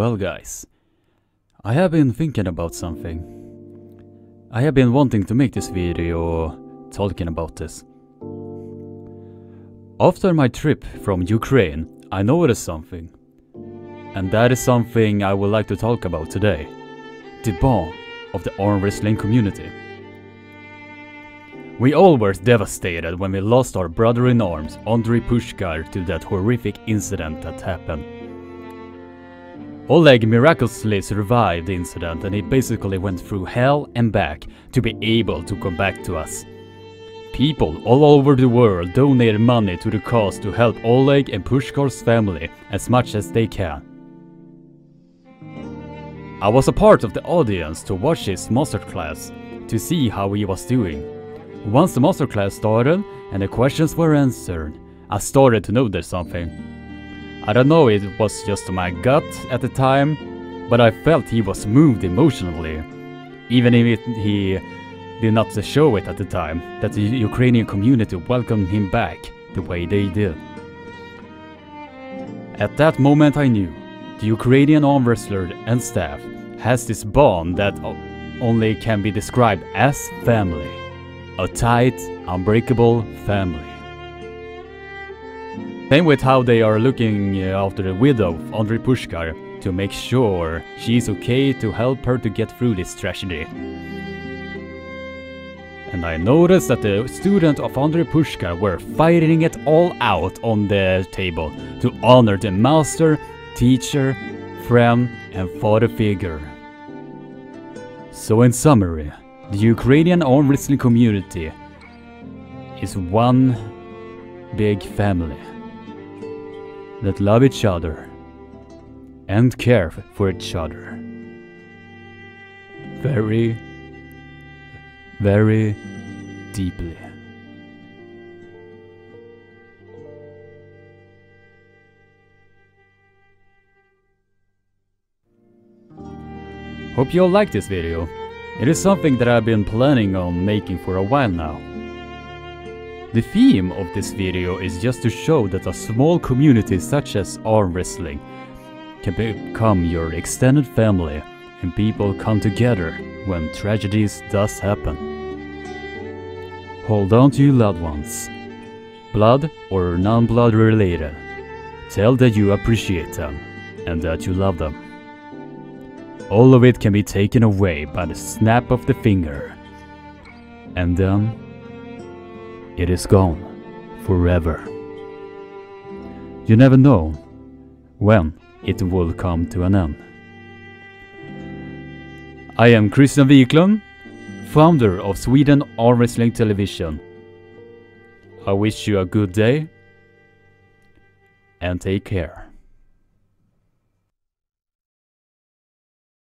Well guys, I have been thinking about something. I have been wanting to make this video talking about this. After my trip from Ukraine, I noticed something. And that is something I would like to talk about today. The bond of the arm wrestling community. We all were devastated when we lost our brother in arms, Andrei Pushkar, to that horrific incident that happened. Oleg miraculously survived the incident and he basically went through hell and back to be able to come back to us. People all over the world donated money to the cause to help Oleg and Pushkar's family as much as they can. I was a part of the audience to watch his masterclass to see how he was doing. Once the masterclass started and the questions were answered, I started to notice something. I don't know it was just my gut at the time, but I felt he was moved emotionally. Even if it, he did not show it at the time, that the Ukrainian community welcomed him back the way they did. At that moment I knew, the Ukrainian arm wrestler and staff has this bond that only can be described as family. A tight, unbreakable family. Same with how they are looking uh, after the widow of Andrei Pushkar to make sure she's okay to help her to get through this tragedy. And I noticed that the students of Andrei Pushkar were fighting it all out on the table to honor the master, teacher, friend and father figure. So in summary, the Ukrainian arm wrestling community is one big family that love each other and care for each other. Very, very deeply. Hope you all like this video. It is something that I've been planning on making for a while now. The theme of this video is just to show that a small community such as arm wrestling can become your extended family and people come together when tragedies does happen. Hold on to your loved ones, blood or non-blood related. Tell that you appreciate them and that you love them. All of it can be taken away by the snap of the finger. And then it is gone forever. You never know when it will come to an end. I am Christian Wiklund, founder of Sweden Arm Wrestling Television. I wish you a good day and take care.